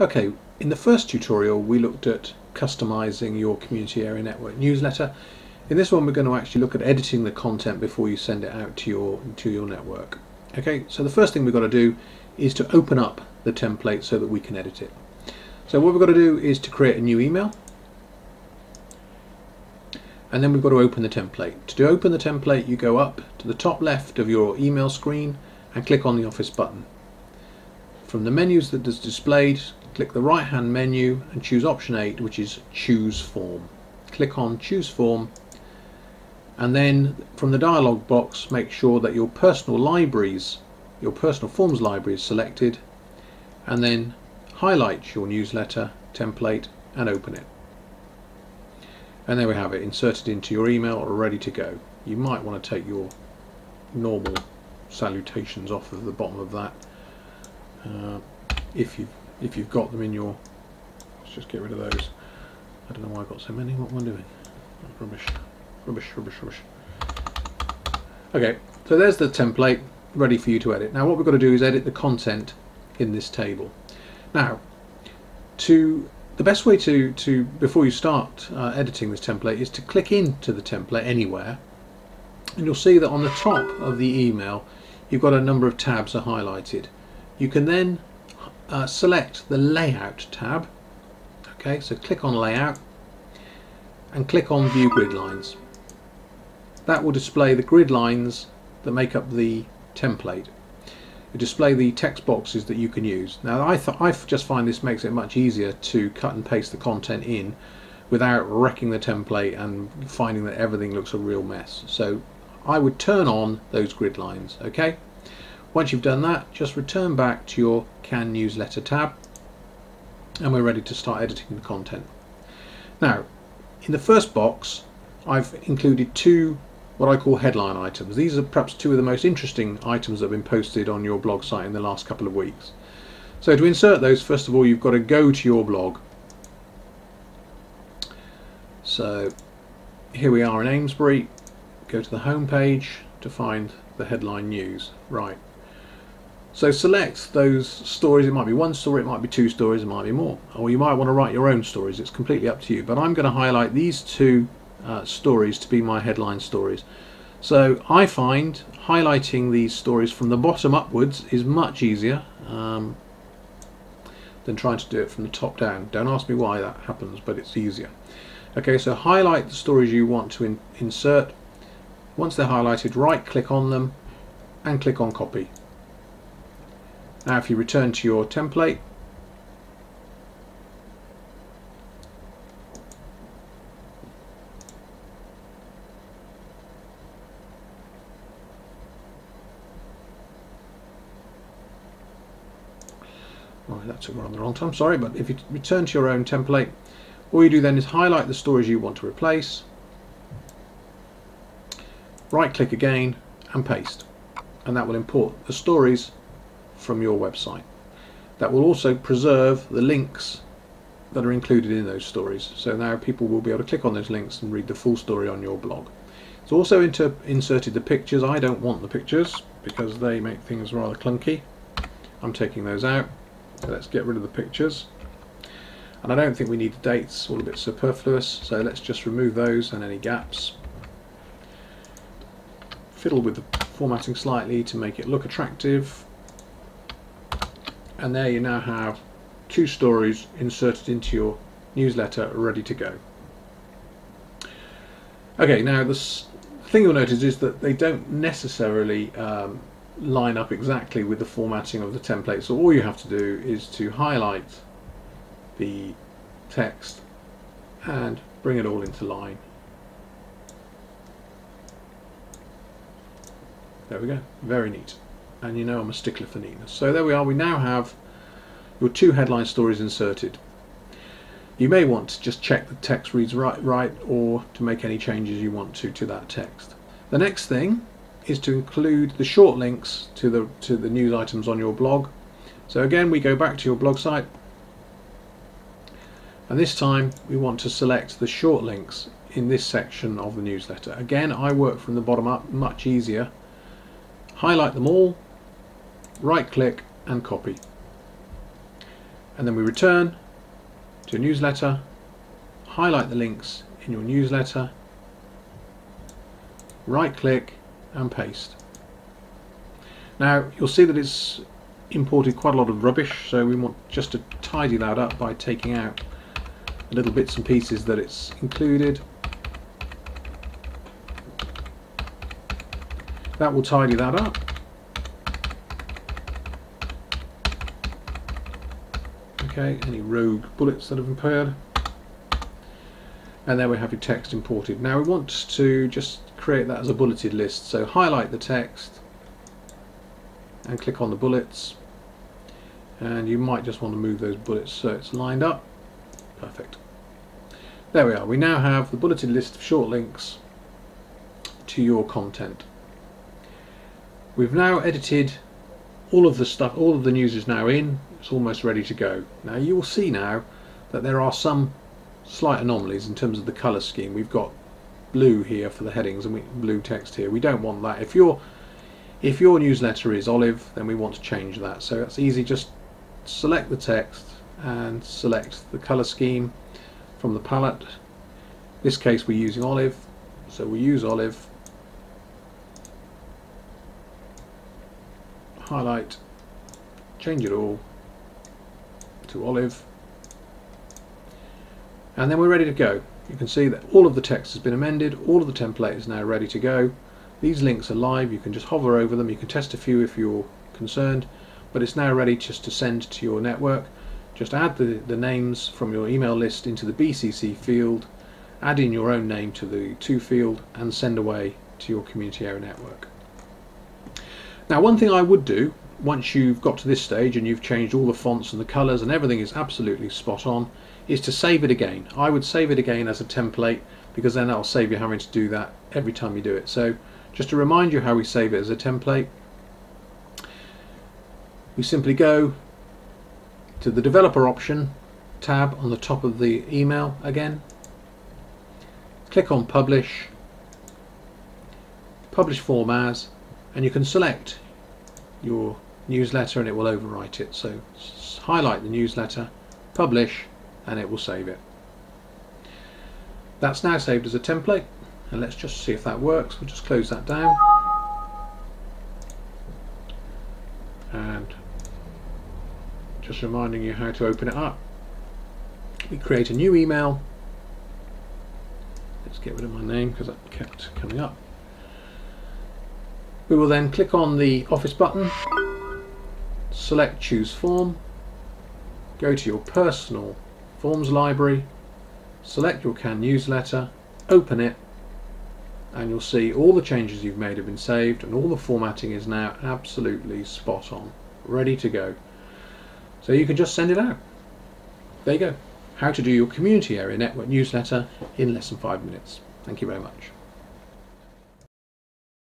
Okay, in the first tutorial we looked at customizing your community area network newsletter. In this one we're going to actually look at editing the content before you send it out to your to your network. Okay, so the first thing we've got to do is to open up the template so that we can edit it. So what we've got to do is to create a new email and then we've got to open the template. To open the template you go up to the top left of your email screen and click on the office button. From the menus that is displayed click the right hand menu and choose option 8 which is choose form. Click on choose form and then from the dialog box make sure that your personal libraries your personal forms library is selected and then highlight your newsletter template and open it and there we have it inserted into your email ready to go you might want to take your normal salutations off of the bottom of that uh, if you if you've got them in your let's just get rid of those. I don't know why I've got so many. What am I doing? Rubbish. Rubbish rubbish rubbish. Okay so there's the template ready for you to edit. Now what we've got to do is edit the content in this table. Now to the best way to, to before you start uh, editing this template is to click into the template anywhere and you'll see that on the top of the email you've got a number of tabs are highlighted. You can then uh, select the layout tab okay so click on layout and click on view grid lines. That will display the grid lines that make up the template It display the text boxes that you can use. Now I, I just find this makes it much easier to cut and paste the content in without wrecking the template and finding that everything looks a real mess. So I would turn on those grid lines, okay? Once you've done that, just return back to your CAN newsletter tab and we're ready to start editing the content. Now, in the first box, I've included two what I call headline items. These are perhaps two of the most interesting items that have been posted on your blog site in the last couple of weeks. So to insert those, first of all, you've got to go to your blog. So here we are in Amesbury. Go to the home page to find the headline news. Right. So select those stories. It might be one story, it might be two stories, it might be more. Or you might want to write your own stories. It's completely up to you. But I'm going to highlight these two uh, stories to be my headline stories. So I find highlighting these stories from the bottom upwards is much easier um, than trying to do it from the top down. Don't ask me why that happens, but it's easier. Okay, so highlight the stories you want to in insert. Once they're highlighted, right click on them and click on copy. Now if you return to your template, Right, that took time, sorry, but if you return to your own template, all you do then is highlight the stories you want to replace, right click again and paste. And that will import the stories from your website. That will also preserve the links that are included in those stories so now people will be able to click on those links and read the full story on your blog. It's also inserted the pictures. I don't want the pictures because they make things rather clunky. I'm taking those out so let's get rid of the pictures. And I don't think we need the dates, all a bit superfluous, so let's just remove those and any gaps. Fiddle with the formatting slightly to make it look attractive. And there you now have two stories inserted into your newsletter ready to go. Okay, now the thing you'll notice is that they don't necessarily um, line up exactly with the formatting of the template. So all you have to do is to highlight the text and bring it all into line. There we go, very neat. And you know I'm a stickler for neatness. So there we are, we now have your two headline stories inserted. You may want to just check the text reads right, right or to make any changes you want to to that text. The next thing is to include the short links to the to the news items on your blog. So again we go back to your blog site and this time we want to select the short links in this section of the newsletter. Again I work from the bottom up much easier. Highlight them all, right click and copy. and then we return to a newsletter, highlight the links in your newsletter, right click and paste. Now you'll see that it's imported quite a lot of rubbish so we want just to tidy that up by taking out little bits and pieces that it's included. That will tidy that up. Okay, any rogue bullets that have appeared. And there we have your text imported. Now we want to just create that as a bulleted list. So highlight the text and click on the bullets. And you might just want to move those bullets so it's lined up. Perfect. There we are. We now have the bulleted list of short links to your content. We've now edited all of the stuff, all of the news is now in, it's almost ready to go. Now you will see now that there are some slight anomalies in terms of the colour scheme. We've got blue here for the headings and we, blue text here. We don't want that. If your if your newsletter is olive, then we want to change that. So it's easy. Just select the text and select the colour scheme from the palette. In this case, we're using olive, so we use olive. Highlight, change it all to olive and then we're ready to go. You can see that all of the text has been amended, all of the template is now ready to go. These links are live, you can just hover over them, you can test a few if you're concerned, but it's now ready just to send to your network. Just add the, the names from your email list into the BCC field, add in your own name to the to field and send away to your community area network. Now one thing I would do once you've got to this stage and you've changed all the fonts and the colours and everything is absolutely spot on is to save it again. I would save it again as a template because then that'll save you having to do that every time you do it. So just to remind you how we save it as a template, we simply go to the developer option tab on the top of the email again, click on publish, publish form as, and you can select your newsletter and it will overwrite it. So highlight the newsletter, publish, and it will save it. That's now saved as a template and let's just see if that works. We'll just close that down and just reminding you how to open it up. We create a new email. Let's get rid of my name because that kept coming up. We will then click on the Office button, select Choose Form, go to your personal Forms library, select your CAN newsletter, open it, and you'll see all the changes you've made have been saved and all the formatting is now absolutely spot on, ready to go. So you can just send it out. There you go. How to do your community area network newsletter in less than five minutes. Thank you very much.